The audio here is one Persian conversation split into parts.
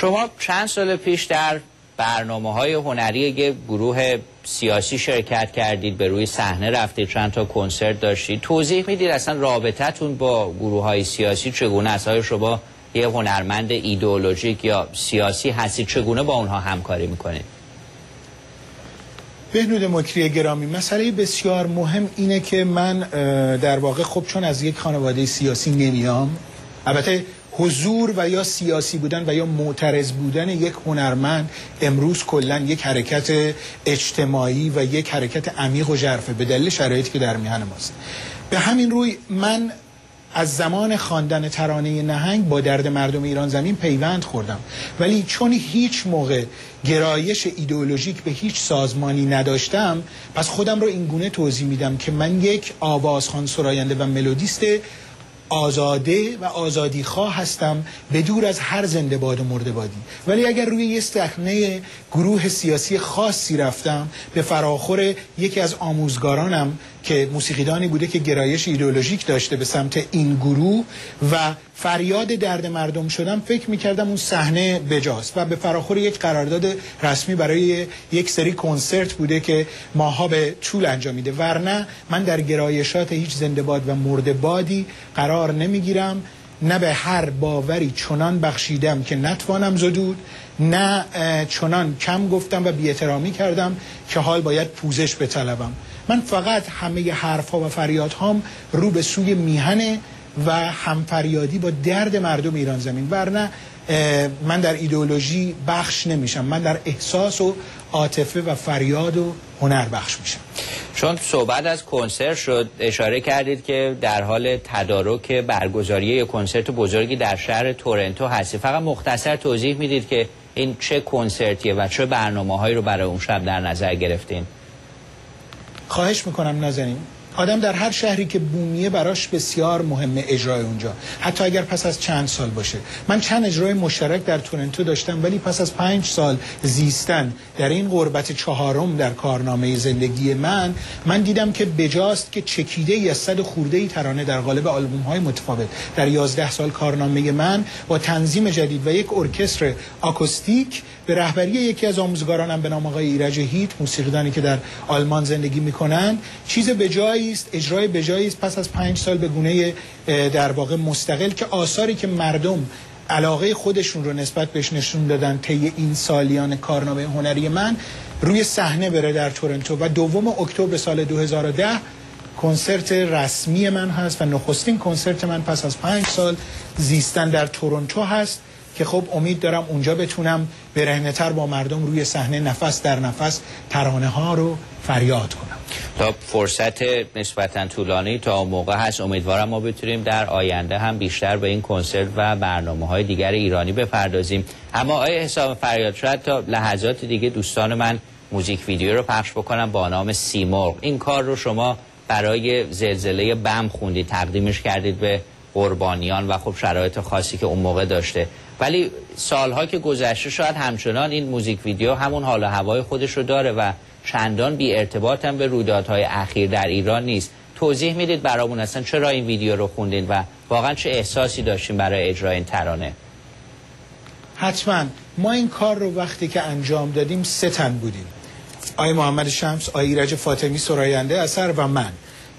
شما چند سال پیش در برنامه های هنری یک گروه سیاسی شرکت کردید به روی صحنه رفتید چند تا کنسرت داشتید. توضیح می‌دید اصلا رابطتون با گروه های سیاسی چگونه؟ است های شما یه هنرمند ایدئولوژیک یا سیاسی هستید چگونه با اونها همکاری می‌کنید؟ بهنود مکری گرامی مسئله بسیار مهم اینه که من در واقع خب چون از یک خانواده سیاسی نمیام البته حضور و یا سیاسی بودن و یا معترض بودن یک هنرمند امروز کلا یک حرکت اجتماعی و یک حرکت عمیق و ژرفه به دلیل شرایطی که در میهن ماست. به همین روی من از زمان خواندن ترانه نهنگ با درد مردم ایران زمین پیوند خوردم. ولی چون هیچ موقع گرایش ایدئولوژیک به هیچ سازمانی نداشتم پس خودم رو این گونه توضیح میدم که من یک آوازخوان سراینده و ملودیست آزاده و آزادی خواه هستم به دور از هر زنده باد و مرده بادی. ولی اگر روی یه صحنه گروه سیاسی خاصی رفتم به فراخور یکی از آموزگارانم که موسیقیدانی بوده که گرایش ایدئولوژیک داشته به سمت این گروه و فریاد درد مردم شدم فکر می‌کردم اون صحنه بجاست و به فراخور یک قرارداد رسمی برای یک سری کنسرت بوده که ماها به طول انجام میده. ورنه من در گرایشات هیچ زنده باد و مرده بادی قرار نمی‌گیرم. نه به هر باوری چنان بخشیدم که نتوانم زدود نه چنان کم گفتم و بیعترامی کردم که حال باید پوزش بطلبم. من فقط همه حرف ها و فریاد هام رو به سوی میهن و همفریادی با درد مردم ایران زمین. ورنه من در ایدئولوژی بخش نمیشم. من در احساس و عاطفه و فریاد و هنر بخش میشم. چون صحبت از کنسرت شد اشاره کردید که در حال تدارک برگزاری یک کنسرت بزرگی در شهر تورنتو هستی فقط مختصر توضیح می‌دید که این چه کنسرتیه و چه برنامه هایی رو برای اون شب در نظر گرفتین. خواهش می‌کنم نازنین. آدم در هر شهری که بومیه براش بسیار مهمه اجرای اونجا. حتی اگر پس از چند سال باشه. من چند اجرای مشترک در تورنتو داشتم ولی پس از پنج سال زیستن در این قربت چهارم در کارنامه زندگی من من دیدم که بجاست که چکیده ای از صد خورده ای ترانه در قالب آلبوم های متفاوت. در یازده سال کارنامه من با تنظیم جدید و یک ارکستر آکوستیک به رهبری یکی از آموزگارانم به نام آقای ایرج هیت موسیقیدانی که در آلمان زندگی می‌کنن چیز به جایی است اجرای به جایی است. پس از پنج سال به گونه در واقع مستقل که آثاری که مردم علاقه خودشون رو نسبت بهش نشون دادن طی این سالیان کارنامه هنری من روی صحنه بره در تورنتو. و دوم اکتبر سال 2010 کنسرت رسمی من هست و نخستین کنسرت من پس از پنج سال زیستن در تورنتو هست که خب امید دارم اونجا بتونم برهنه تر با مردم روی صحنه نفس در نفس ترانه ها رو فریاد کنم. تا فرصت نسبتا طولانی تا موقع هست. امیدوارم ما بتونیم در آینده هم بیشتر به این کنسرت و برنامه های دیگر ایرانی بپردازیم. اما آیا حساب فریاد شاید تا لحظات دیگه دوستان من موزیک ویدیو رو پخش بکنم با نام سیمرغ. این کار رو شما برای زلزله بم خوندید تقدیمش کردید به قربانیان و خب شرایط خاصی که اون موقع داشته. ولی سالها که گذشته شاید همچنان این موزیک ویدیو همون حال و هوای خودش رو داره و چندان بی ارتباط هم به رویدادهای اخیر در ایران نیست. توضیح می‌دید برامون اصلا چرا این ویدیو رو خوندین و واقعا چه احساسی داشتیم برای اجرای این ترانه؟ حتما. ما این کار رو وقتی که انجام دادیم سه بودیم. آی محمد شمس آی ایرج فاطمی سراینده اثر و من.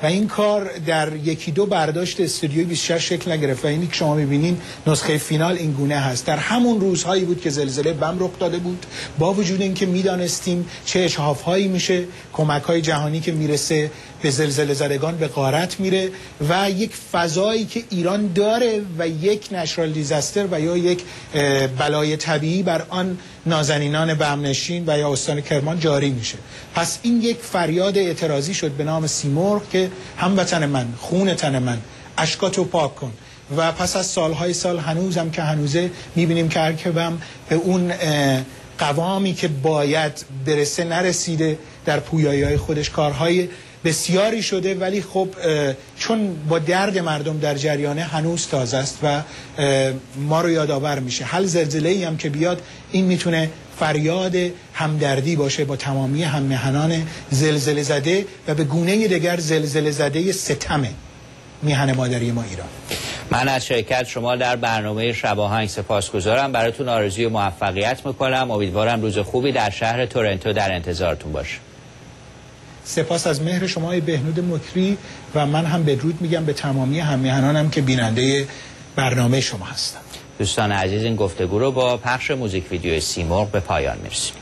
و این کار در یکی دو برداشت استودیوی 26 شکل نگرفت و اینی که شما می‌بینین نسخه فینال این گونه هست. در همون روزهایی بود که زلزله بم رخ داده بود. با وجود اینکه می‌دانستیم چه اشهاف هایی میشه کمک های جهانی که می‌رسه به زلزله زدگان به غارت میره و یک فضایی که ایران داره و یک نشرال دیزاستر و یا یک بلای طبیعی بر آن نازنینان بمنشین و یا استان کرمان جاری میشه. پس این یک فریاد اعتراضی شد به نام سیمرغ که هموطن من خون تن من اشکاتو پاک کن. و پس از سالهای سال هنوزم که هنوزه می‌بینیم که ارکبم به اون قوامی که باید برسه نرسیده در پویایی خودش کارهای بسیاری شده ولی خب چون با درد مردم در جریانه هنوز تازه است و ما رو یادآور میشه. حل زلزله ای هم که بیاد این می‌تونه فریاد همدردی باشه با تمامی هممهنان زلزله زده و به گونه دیگر زلزله زده ستم میهن مادری ما ایران. من از شرکت شما در برنامه شباهنگ سپاسگزارم. براتون آرزوی موفقیت می‌کنم. امیدوارم روز خوبی در شهر تورنتو در انتظارتون باشه. سپاس از مهر شما بهنود مکری و من هم بدرود میگم به تمامی همیهنانم که بیننده برنامه شما هستم. دوستان عزیز این گفتگو رو با پخش موزیک ویدیو سیمرغ به پایان می‌رسیم.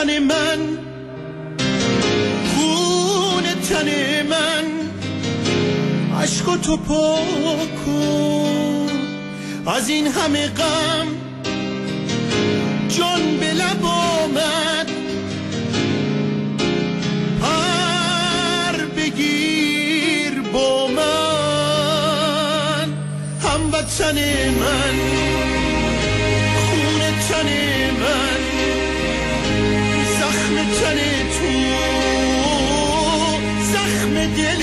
تن من. خون تن من. عشق تو پاک از این همه غم جان به لب آمد. پر بگیر با من. هموطن من. من تو زخم دل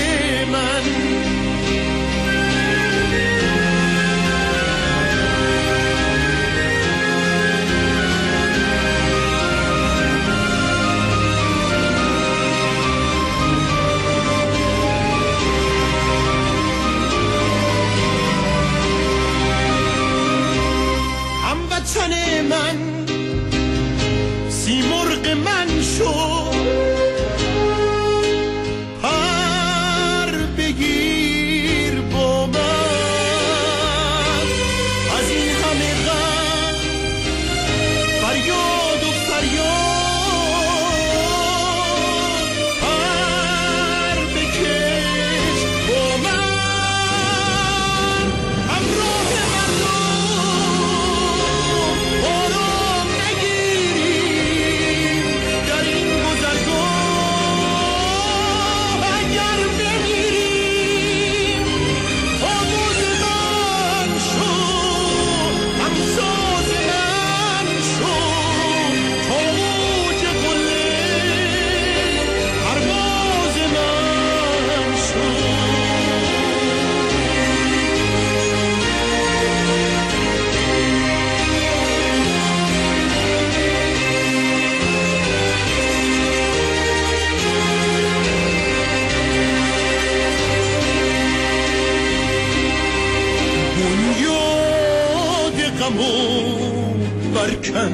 غمو برکن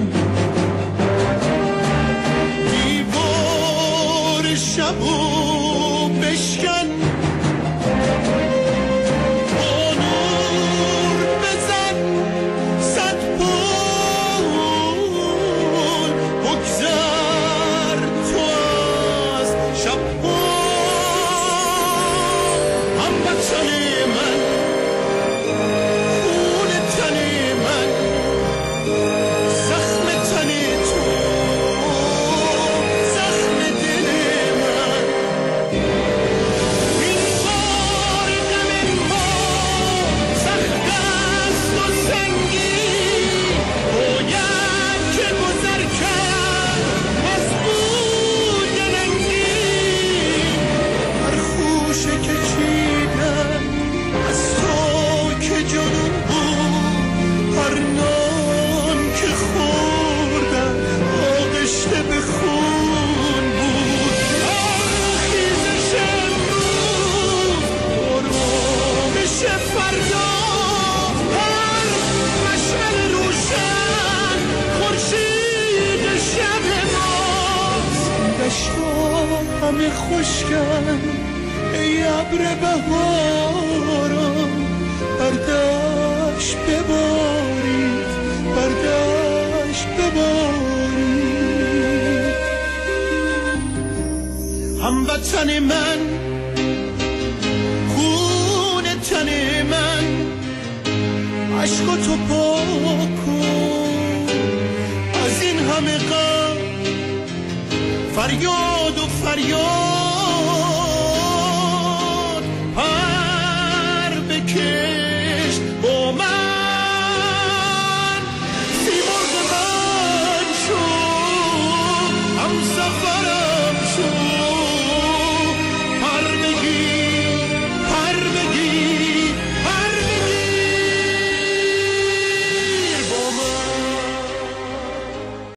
دیوار شبو بشکن همه خوشگل ای ابر بهارم بر دشت ببارید بر دشت ببارید. هموطن من خون تن من عشق تو پاک کن از این همه قبل فریاد و فریاد